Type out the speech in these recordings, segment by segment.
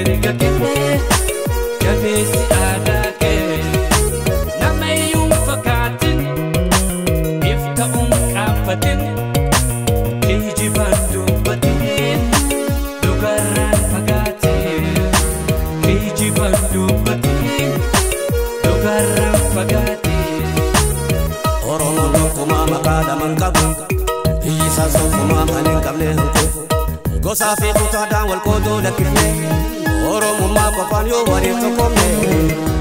Herika kifee gameessi aadaa kee nama iyyuu fakkaatin ifta uun um qaabbatin geejjibaan dubbatin lugarraan fagaatin geejjibaan dubbatin lugarraan fagaatin. Oromoon gonkumaa maqaa lamaan qabu hiyyisaa sonkumaa kan hin qabne hin kufu gosaa fi kutaa daan wal qoodoo lakkifnee. Oro mumma papan yo wari kapome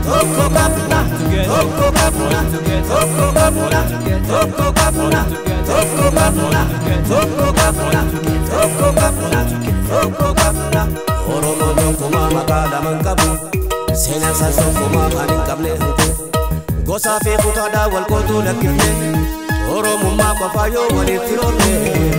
Toko kapuna Toko kapuna Toko kapuna Toko kapuna Toko kapuna Toko kapuna Toko kapuna Toko kapuna Oro mo yo kuma makada mankabu Sena sa so kuma panin kable hutu Gosa fi kutada wal kutu lakirne Oro mumma papan yo wari tirone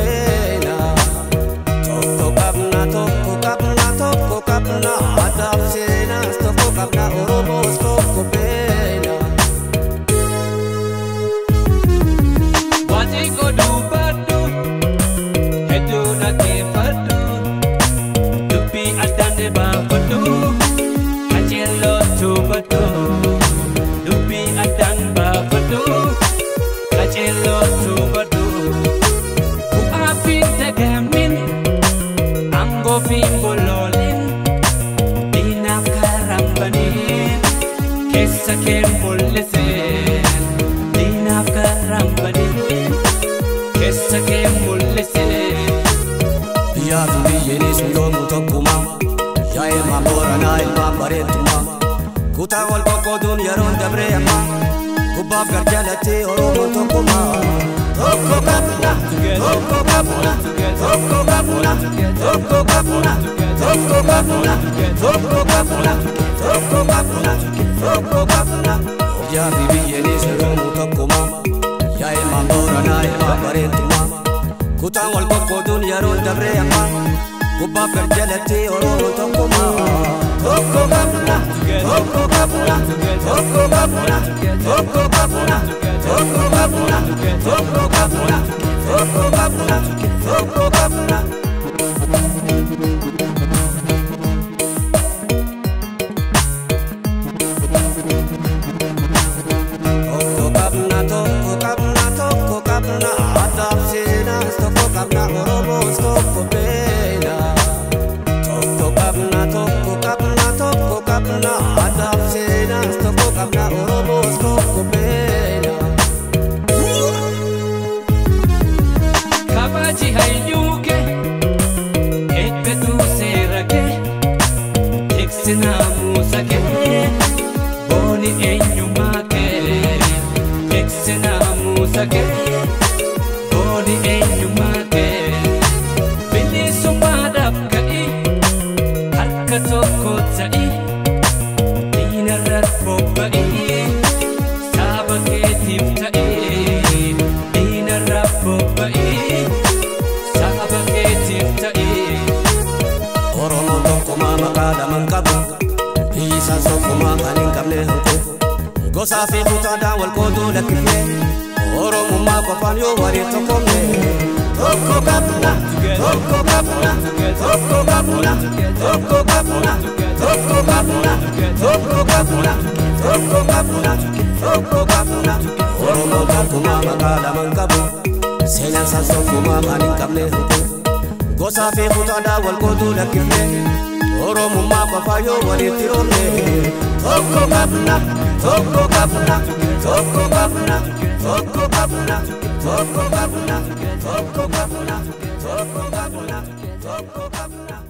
ba Amorana il paparetuma Kuta wal boko dun yaron dabrema Kubab garjalati oromo tokuma Toko kapuna, toko kapuna, toko kapuna, toko kapuna, toko kapuna, toko kapuna, toko kapuna, toko kapuna Ya bibi yeni serumu tokuma Ya il amorana il paparetuma Kuta wal boko dun yaron dabrema Kuba pergeleti ororo tokumu Oko gabula, oko gabula, oko gabula, oko gabula, kabaji hayyuu kee eeggatuu seera kee eegsi naamusa kee booni eenyummaa kee eegsi naamusa kee booni eenyummaa kee maqaa lamaan qabu biyyi isaas tokkummaa kan hin qabne hin kufu gosaa fi kutaadhaan wal qooduu lakkifne oromummaa qofaan yoo waliif tokkomne tokko qabna tokko qabna tokko qabna tokko qabna tokko qabna tokko qabna tokko qabna tokko qabna Oromoon tokkummaa maqaa lamaan qabu seenaan isaan tokkummaa kan hin qabne gosaa fi kutaadhaa wal qootuu lakkifne Oromo mapa fayo wani tirone Toko gavana, toko gavana, toko gavana, toko gavana, toko gavana, toko gavana, toko gavana, toko gavana